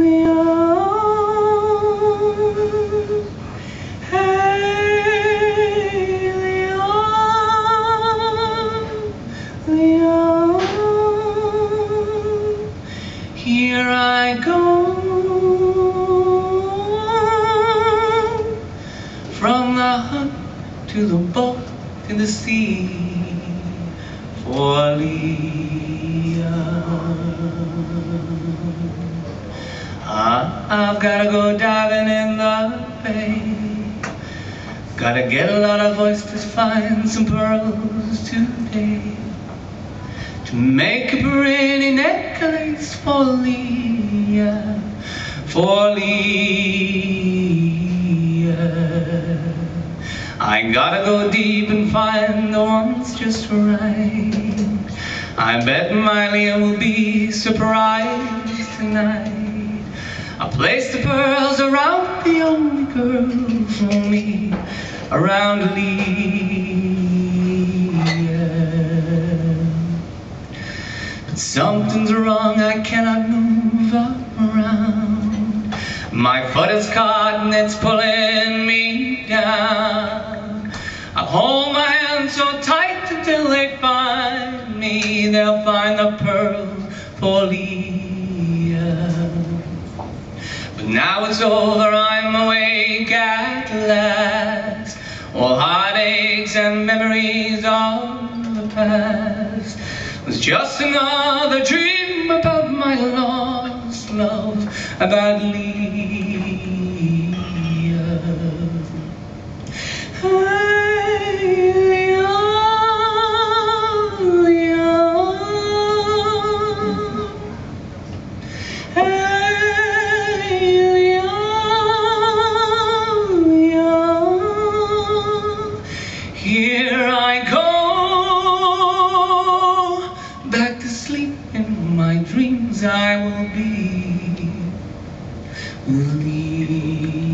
Leah. Leah. Leah. Here I go from the hut to the boat to the sea for Leah. Leah. I've gotta go diving in the bay. Gotta get a lot of oysters, find some pearls today. To make a pretty necklace for Leah, for Leah. I gotta go deep and find the ones just right. I bet my Leah will be surprised tonight. Place the pearls around the only girl for me, around Leah. But something's wrong, I cannot move around. My foot is caught and it's pulling me down. I hold my hands so tight until they find me. They'll find the pearl for Leah. Now it's over, I'm awake at last. All heartaches and memories of the past was just another dream about my lost love, about Leah. Sleep in my dreams I will be. Leah, Leah,